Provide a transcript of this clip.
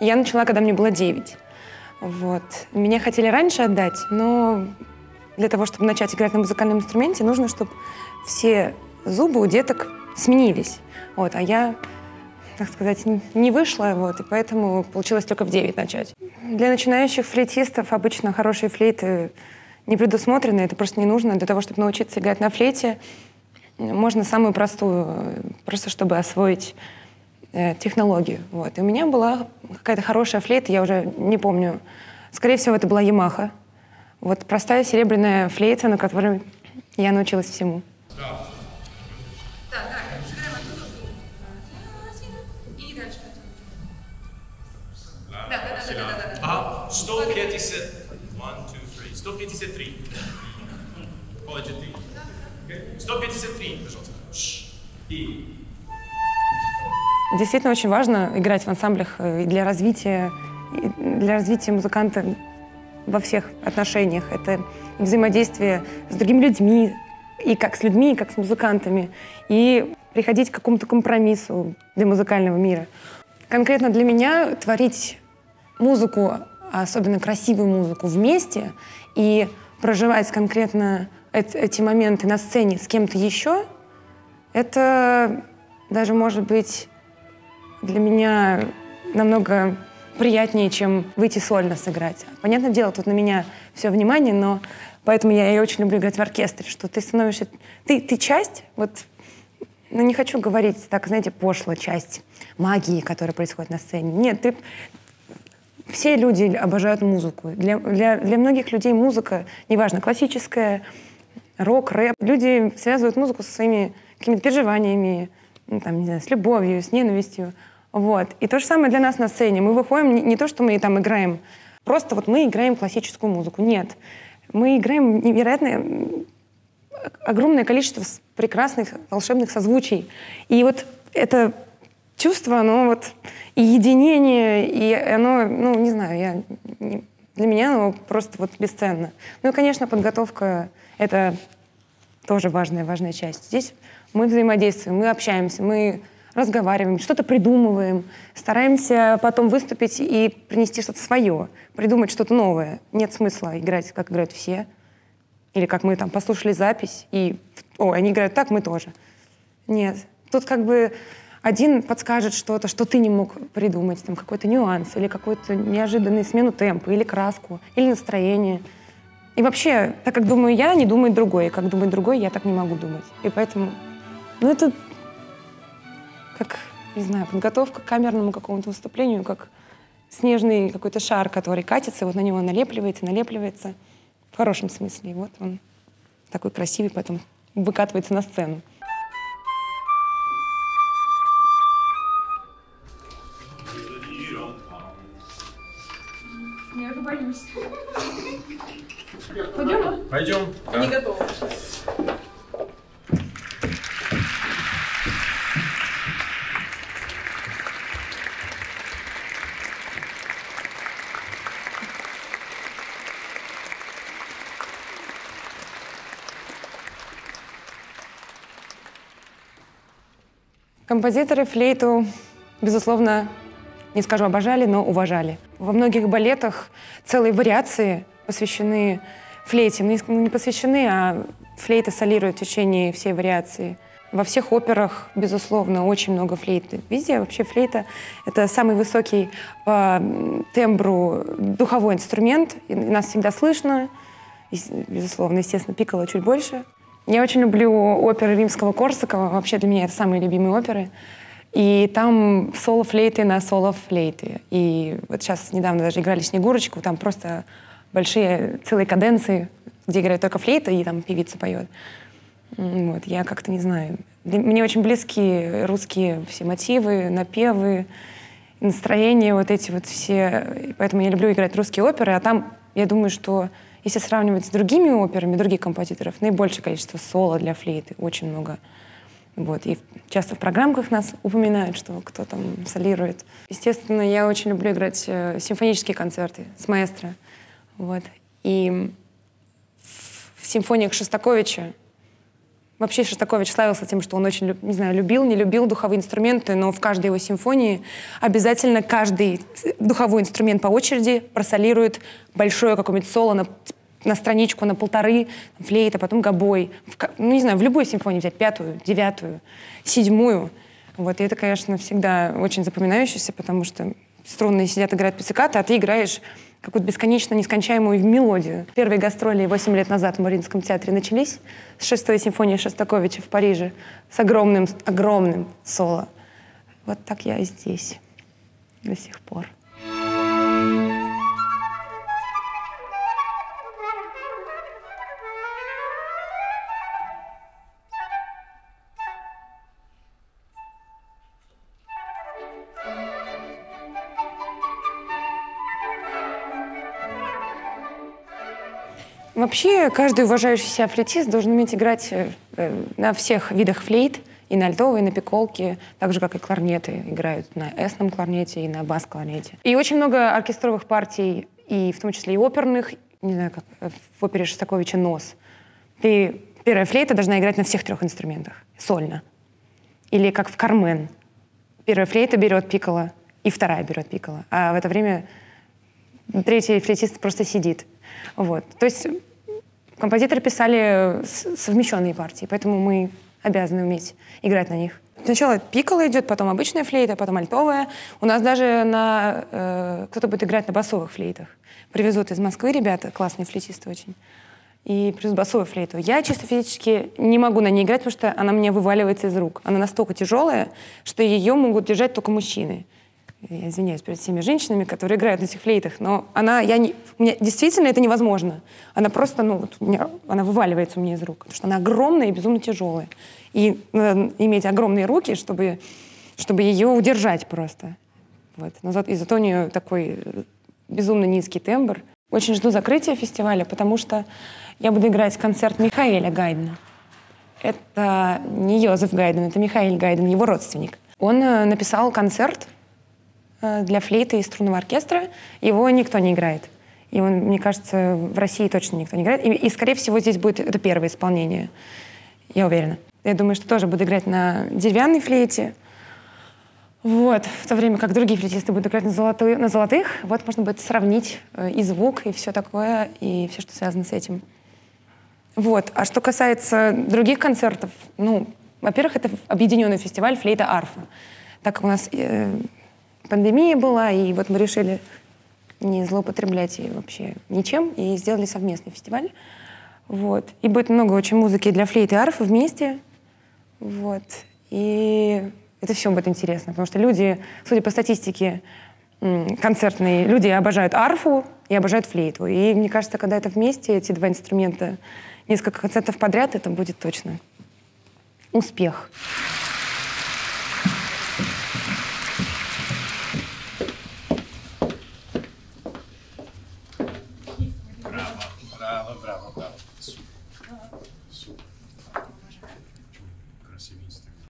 Я начала, когда мне было 9. Вот. Меня хотели раньше отдать, но для того, чтобы начать играть на музыкальном инструменте, нужно, чтобы все зубы у деток сменились. Вот. А я, так сказать, не вышла, вот, и поэтому получилось только в 9 начать. Для начинающих флейтистов обычно хорошие флейты не предусмотрены, это просто не нужно. Для того, чтобы научиться играть на флейте, можно самую простую, просто чтобы освоить э, технологию. Вот. И у меня была какая-то хорошая флейта, я уже не помню. Скорее всего, это была Ямаха. Вот простая серебряная флейта, на которой я научилась всему. Да. Ага, 150, 1, 2, 3, 153. Полетит 153, пожалуйста. И... Действительно очень важно играть в ансамблях э, для развития, для развития музыканта во всех отношениях. Это взаимодействие с другими людьми, и как с людьми, и как с музыкантами, и приходить к какому-то компромиссу для музыкального мира. Конкретно для меня творить музыку, особенно красивую музыку, вместе и проживать конкретно эти моменты на сцене с кем-то еще, это даже может быть для меня намного приятнее, чем выйти сольно сыграть. Понятное дело, тут на меня все внимание, но поэтому я и очень люблю играть в оркестре, что ты становишься... Ты, ты часть, вот, ну не хочу говорить так, знаете, пошло, часть магии, которая происходит на сцене. Нет, ты, все люди обожают музыку. Для, для, для многих людей музыка, неважно, классическая, рок, рэп, люди связывают музыку со своими какими-то переживаниями, ну, там, не знаю, с любовью, с ненавистью. Вот. И то же самое для нас на сцене. Мы выходим, не, не то, что мы там играем, просто вот мы играем классическую музыку. Нет. Мы играем невероятное, огромное количество прекрасных волшебных созвучий. И вот это чувство, оно вот и единение, и оно, ну, не знаю, я, для меня оно просто вот бесценно. Ну и, конечно, подготовка — это тоже важная, важная часть. Здесь мы взаимодействуем, мы общаемся, мы разговариваем, что-то придумываем, стараемся потом выступить и принести что-то свое, придумать что-то новое. Нет смысла играть, как играют все. Или как мы там послушали запись, и о, они играют так, мы тоже. Нет. Тут как бы один подскажет что-то, что ты не мог придумать, там какой-то нюанс или какую-то неожиданную смену темпа, или краску, или настроение. И вообще, так как думаю я, не думает другой. Как думает другой, я так не могу думать. И поэтому, ну это как, не знаю, подготовка к камерному какому-то выступлению, как снежный какой-то шар, который катится, вот на него налепливается, налепливается. В хорошем смысле. И вот он такой красивый, поэтому выкатывается на сцену. боюсь. Пойдем? Пойдем. Да. Не готова. Композиторы флейту, безусловно, не скажу обожали, но уважали. Во многих балетах целые вариации посвящены флейте. Ну, не посвящены, а флейта солирует в течение всей вариации. Во всех операх, безусловно, очень много флейты. Везде вообще флейта — это самый высокий по тембру духовой инструмент. И нас всегда слышно. И, безусловно, естественно, пикало чуть больше. Я очень люблю оперы римского Корсакова. Вообще для меня это самые любимые оперы. И там соло-флейты на соло-флейты. И вот сейчас недавно даже играли «Снегурочку», там просто большие целые каденции, где играет только флейта, и там певица поет. Вот, я как-то не знаю. Мне очень близки русские все мотивы, напевы, настроения, вот эти вот все. Поэтому я люблю играть русские оперы, а там, я думаю, что если сравнивать с другими операми других композиторов, наибольшее количество соло для флейты, очень много. Вот. И часто в программках нас упоминают, что кто там солирует. Естественно, я очень люблю играть э, симфонические концерты с маэстро. Вот. И в симфониях Шостаковича Вообще Шостакович славился тем, что он очень, не знаю, любил, не любил духовые инструменты, но в каждой его симфонии обязательно каждый духовой инструмент по очереди просолирует большое какое-нибудь соло на, на страничку, на полторы, флейта, потом гобой. В, ну, не знаю, в любой симфонии взять пятую, девятую, седьмую. Вот, и это, конечно, всегда очень запоминающееся, потому что струнные сидят, играют пиццикаты, а ты играешь какую-то бесконечно нескончаемую мелодию. Первые гастроли 8 лет назад в Мариинском театре начались с шестой симфонии Шостаковича в Париже с огромным, огромным соло. Вот так я и здесь до сих пор. Вообще, каждый уважающий себя флейтист должен уметь играть э, э, на всех видах флейт, и на альтовой, и на пиколке, так же, как и кларнеты играют на эсном кларнете и на бас-кларнете. И очень много оркестровых партий, и в том числе и оперных, не знаю, как в опере Шостаковича «Нос». Ты, первая флейта должна играть на всех трех инструментах, сольно. Или как в «Кармен». Первая флейта берет пикколо, и вторая берет пикколо. А в это время третий флейтист просто сидит. Вот. То есть композиторы писали совмещенные партии, поэтому мы обязаны уметь играть на них. Сначала пикколо идет, потом обычная флейта, потом альтовая. У нас даже на э, кто-то будет играть на басовых флейтах. Привезут из Москвы ребята, классные флейтисты очень. И плюс басовую флейту. Я чисто физически не могу на ней играть, потому что она мне вываливается из рук. Она настолько тяжелая, что ее могут держать только мужчины я извиняюсь перед всеми женщинами, которые играют на этих флейтах, но она, я не, у меня действительно это невозможно. Она просто, ну, вот у меня, она вываливается у меня из рук, потому что она огромная и безумно тяжелая. И надо иметь огромные руки, чтобы, чтобы ее удержать просто. Вот. Но зато, и зато у нее такой э, безумно низкий тембр. Очень жду закрытия фестиваля, потому что я буду играть концерт Михаэля Гайдена. Это не Йозеф Гайден, это Михаил Гайден, его родственник. Он э, написал концерт Э, для флейты и струнного оркестра. Его никто не играет. И он, мне кажется, в России точно никто не играет. И, и, скорее всего, здесь будет это первое исполнение. Я уверена. Я думаю, что тоже буду играть на деревянной флейте. Вот, в то время как другие флейтисты будут играть на, золотых, на золотых, вот можно будет сравнить э, и звук, и все такое, и все, что связано с этим. Вот. А что касается других концертов, ну, во-первых, это объединенный фестиваль флейта арфа. Так как у нас э, пандемия была, и вот мы решили не злоупотреблять и вообще ничем, и сделали совместный фестиваль. Вот. И будет много очень музыки для флейты и арфы вместе. Вот. И это все будет интересно, потому что люди, судя по статистике концертной, люди обожают арфу и обожают флейту. И мне кажется, когда это вместе, эти два инструмента, несколько концертов подряд, это будет точно успех.